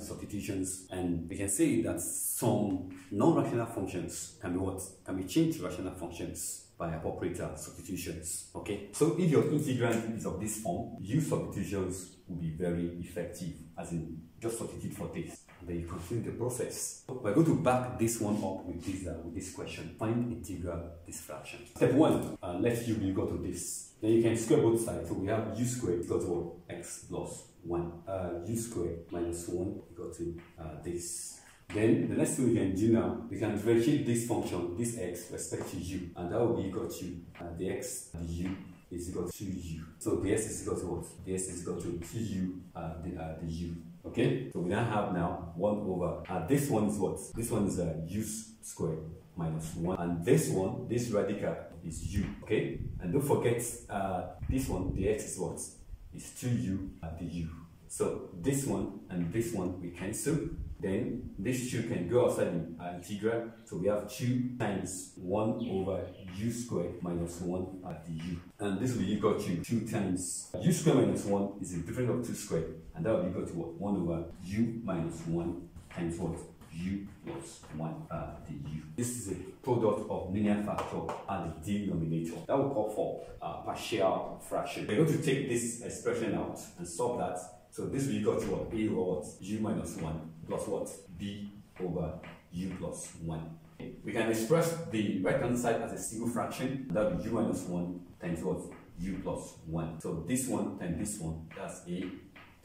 substitutions, and we can say that some non-rational functions can be what can be changed to rational functions by appropriate substitutions. Okay, so if your integrand is of this form, use substitutions will be very effective, as in just substitute for this. You continue the process. We're going to back this one up with this uh, with this question. Find integral this fraction. Step one, uh, let u be equal to this. Then you can square both sides. So we have u squared equal to x plus 1. Uh, u squared minus 1 equal to uh, this. Then the next thing we can do now, we can differentiate this function, this x, respect to u, and that will be equal to uh, the x, the u is equal to u. So the s is equal to what? The s is equal to 2u, uh, the, uh, the u. Okay, so we now have now 1 over, uh, this one is what? This one is uh, u squared minus 1, and this one, this radical is u, okay? And don't forget, uh, this one, the x is what? Is 2u at the u. So this one and this one we cancel. Then this two can go outside the uh, integral. So we have 2 times 1 over u squared minus 1 at the u. And this will be equal to 2 times u squared minus 1 is the difference of 2 squared. And that will be equal to what? 1 over u minus 1 times what? u plus 1 at the u. This is a product of linear factor and the denominator. That will call for uh, partial fraction. We're going to take this expression out and solve that so this will equal to what? A over what? U minus 1 plus what? B over U plus 1. We can express the right hand side as a single fraction. That will be U minus 1 times what? U plus 1. So this one times this one, that's A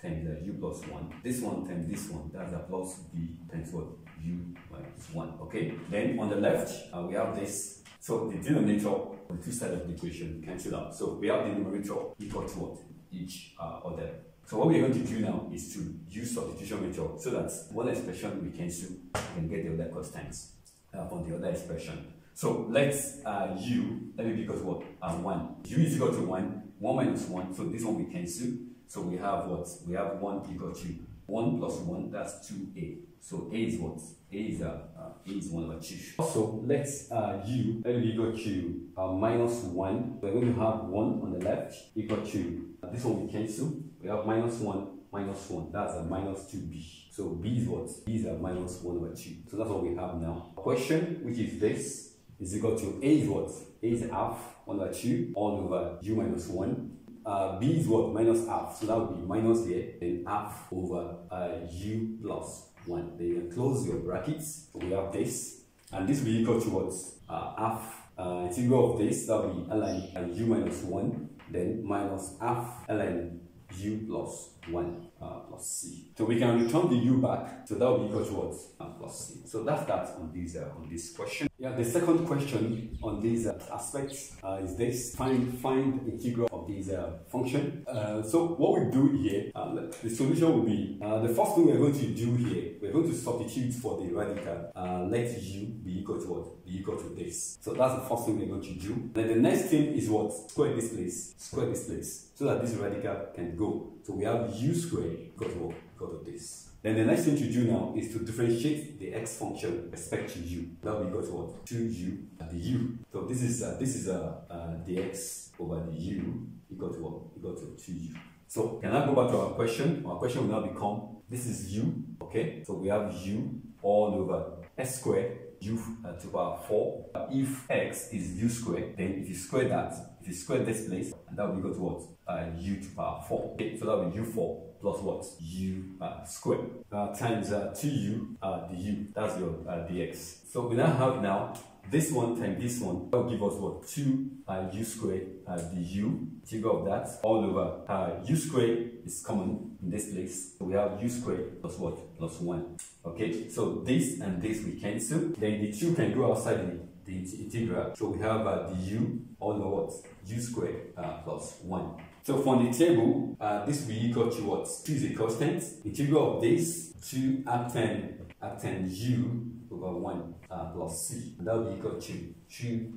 times uh, U plus 1. This one times this one, that's a plus B times what? U minus 1. Okay? Then on the left, uh, we have this. So the denominator on the two sides of the equation cancel out. So we have the numerator equal to what? Each uh, other. So what we're going to do now is to use substitution method so that one expression we cancel, we can get the other constants uh, from the other expression. So let's uh, u, let me because what? Uh, 1. u is equal to 1, 1 minus 1, so this one we cancel. So we have what? We have 1 equal to 1 plus 1, that's 2a. So a is what? a is, uh, uh, a is 1 over 2. Also, let's uh, u, let me equal to uh, minus 1. We're going to have 1 on the left equal to, uh, this one we cancel we have minus 1, minus 1. That's a minus 2b. So b is what? b is a minus 1 over 2. So that's what we have now. Question, which is this, is equal to a is what? a is half, 1 over 2, all over u minus 1. Uh, b is what? Minus half. So that would be minus here, then half over uh, u plus 1. Then you close your brackets. So we have this. And this will be equal to what? Uh, half uh, integral of this, that will be ln u minus 1, then minus half ln u plus 1 uh, plus c. So we can return the u back, so that will be equal to what? Uh, plus c. So that's that on this, uh, on this question. Yeah, the second question on these uh, aspects uh, is this, find, find integral of this uh, function. Uh, so what we do here, the solution will be, the first thing we're going to do here, we're going to substitute for the radical, uh, let u be equal to what? Be equal to this. So that's the first thing we're going to do. Then the next thing is what? Square this place, square this place, so that this radical can go. So we have u squared equal to what? Equal to this. Then the next thing to do now is to differentiate the x function respect to u. That will be equal to what? 2u at the u. So this is uh, this is uh, uh, the x over the u equal to what? Equal to 2u. So can I go back to our question? Our question will now become this is u, okay? So we have u all over s squared u to the power 4. If x is u squared, then if you square that, if you square this place, and that will equal to what? Uh, u to the power 4. Okay, so that will be u4 plus what? u uh, squared uh, times uh, 2u uh, the u. That's your uh, dx. So we now have now this one times this one will give us what? 2 uh, u squared uh, du figure of that all over. Uh, u squared is common in this place. We have u squared plus what? Plus 1 okay so this and this we cancel. Then the 2 can go outside the, the integral. So we have uh, u all over what? u squared uh, plus 1 so from the table uh, this will equal to what? 2 is a constant. Integral of this 2 up 10 uptime u over 1 uh, plus c. And that will be equal to u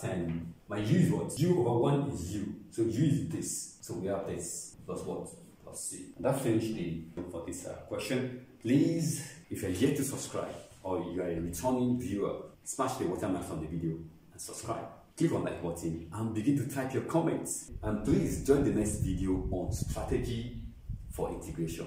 10. My u is what? u over 1 is u. So u is this. So we have this plus what? Plus c. And that finished the for this uh, question. Please, if you're yet to subscribe or you are a returning viewer, smash the watermark on the video and subscribe. Click on that button and begin to type your comments. And please join the next video on strategy for integration.